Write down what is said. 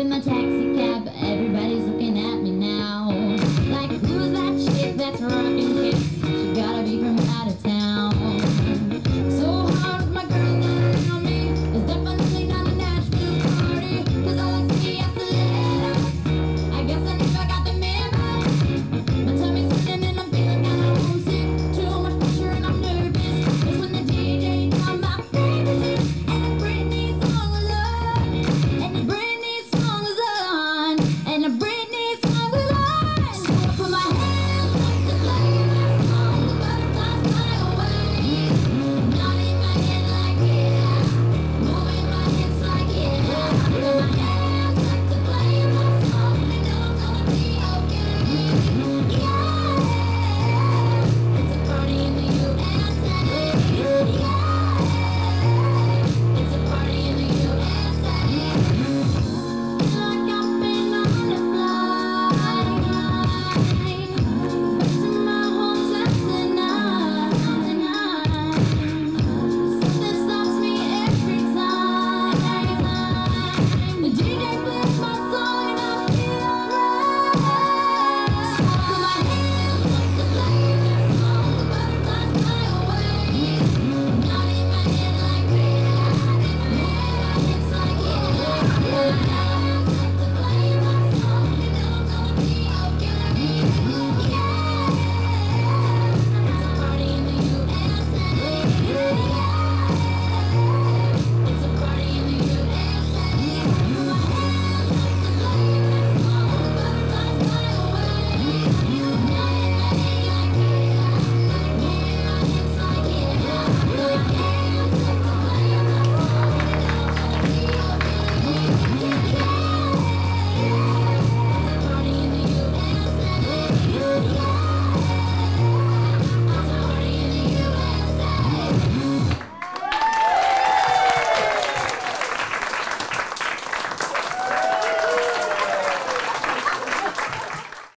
been my time.